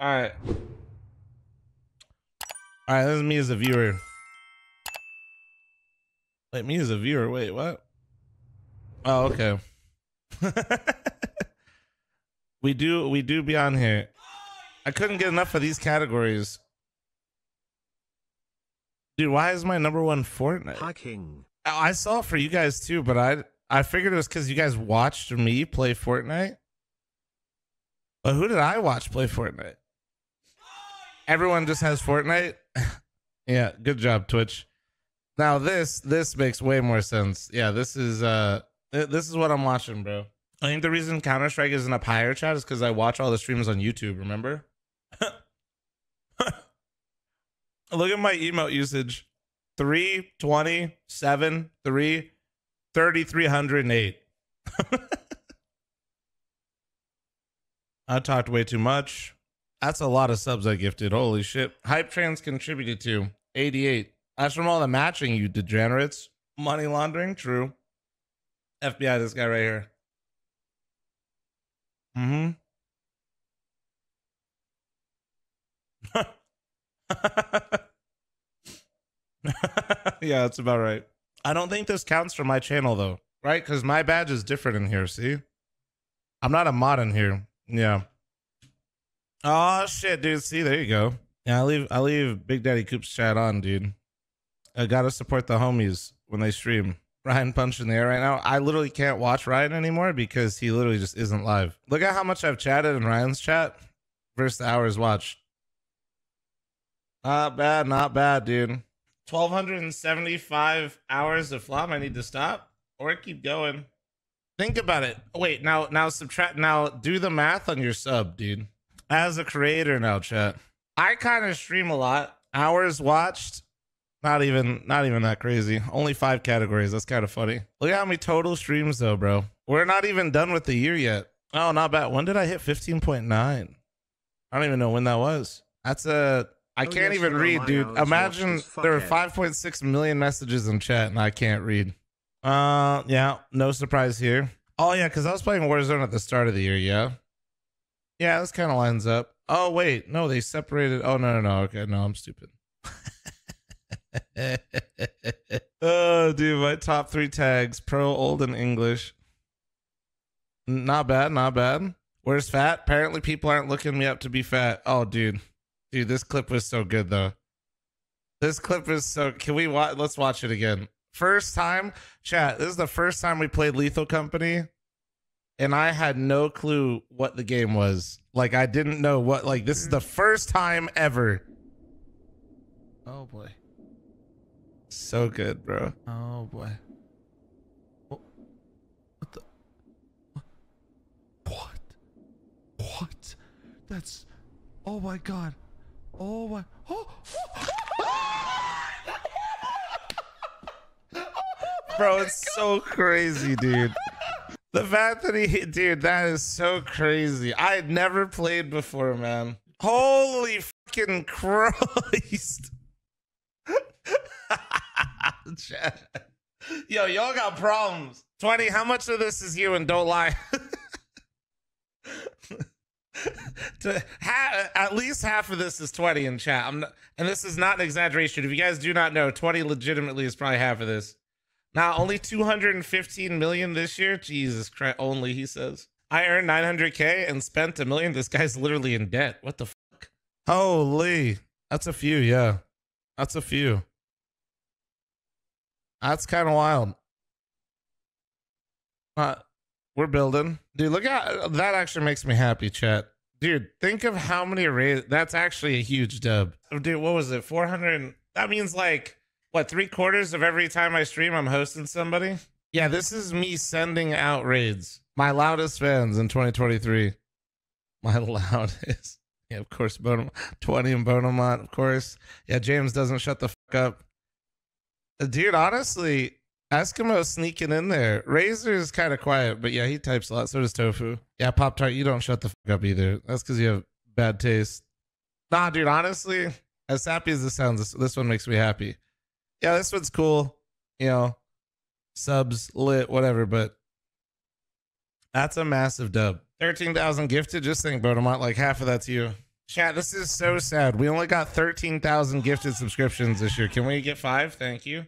All right. All right, this is me as a viewer. Wait, me as a viewer. Wait, what? Oh, okay. we do we do be on here. I couldn't get enough of these categories. Dude, why is my number one Fortnite? Hacking. Oh, I saw it for you guys too, but I I figured it was because you guys watched me play Fortnite. But who did I watch play Fortnite? Everyone just has Fortnite. yeah, good job, Twitch. Now this this makes way more sense. Yeah, this is uh th- this is what I'm watching, bro. I think the reason Counter Strike isn't up higher, chat, is because I watch all the streams on YouTube. Remember? Look at my emote usage. 3, 20, 7, 3, 3,308. I talked way too much. That's a lot of subs I gifted. Holy shit. Hype Trains contributed to 88. That's from all the matching, you degenerates. Money laundering, true. FBI, this guy right here. Mm hmm. yeah, that's about right. I don't think this counts for my channel though, right? Because my badge is different in here. See, I'm not a mod in here. Yeah. Oh shit, dude. See, there you go. Yeah, I leave. I leave Big Daddy Coop's chat on, dude. I gotta support the homies when they stream. Ryan punch in the air right now. I literally can't watch Ryan anymore because he literally just isn't live. Look at how much I've chatted in Ryan's chat versus the hours watched. Not bad, not bad, dude. 1275 hours of fl0m. I need to stop or keep going. Think about it. Wait, now now subtract now do the math on your sub, dude. As a creator now, chat. I kind of stream a lot. Hours watched, not even not even that crazy. Only five categories. That's kind of funny. Look at how many total streams though, bro. We're not even done with the year yet. Oh, not bad. When did I hit 15.9? I don't even know when that was. That's a I Oh, can't yes, even read, dude. Imagine there were 5.6 million messages in chat and I can't read. Uh, yeah, no surprise here. Oh yeah, because I was playing Warzone at the start of the year. Yeah, yeah, this kind of lines up. Oh wait, no, they separated. Oh no, no, no. Okay, no, I'm stupid. oh, dude, my top three tags: pro, old, and English. Not bad, not bad. Where's fat? Apparently, people aren't looking me up to be fat. Oh, dude, dude, this clip was so good though. This clip is so. Can we watch? Let's watch it again. First time, chat. This is the first time we played Lethal Company, and I had no clue what the game was. Like, I didn't know what. Like, this is the first time ever. Oh boy, so good, bro. Oh boy. What the? What? What? That's. Oh my god. Oh my. Oh. Bro, it's so crazy, dude. The fact that he, dude, that is so crazy. I had never played before, man. Holy fucking Christ. Yo, y'all got problems. 20, how much of this is you and don't lie? to ha- at least half of this is 20 in chat. Not, and this is not an exaggeration. If you guys do not know, 20 legitimately is probably half of this. Now, only 215 million this year. Jesus Christ, only he says. I earned 900k and spent a million. This guy's literally in debt. What the fuck? Holy, that's a few. Yeah, that's a few. That's kind of wild. Uh, we're building, dude. Look at that. Actually makes me happy, chat. Dude, think of how many raids. That's actually a huge dub. Dude, what was it? 400. That means like what three quarters of every time I stream, I'm hosting somebody. Yeah, this is me sending out raids. My loudest fans in 2023. My loudest. Yeah, of course, Bonam 20 and Bonamont, of course. Yeah, James doesn't shut the fuck up. Uh, Dude, honestly, Eskimo sneaking in there. Razor is kind of quiet, but yeah, he types a lot. So does Tofu. Yeah, Pop Tart, you don't shut the fuck up either. That's because you have bad taste. Nah, dude, honestly, as happy as this sounds, this, this one makes me happy. Yeah, this one's cool. You know, subs, lit, whatever, but that's a massive dub. 13,000 gifted. Just think, Bodemont, like half of that's you. Chat, this is so sad. We only got 13,000 gifted subscriptions this year. Can we get five? Thank you.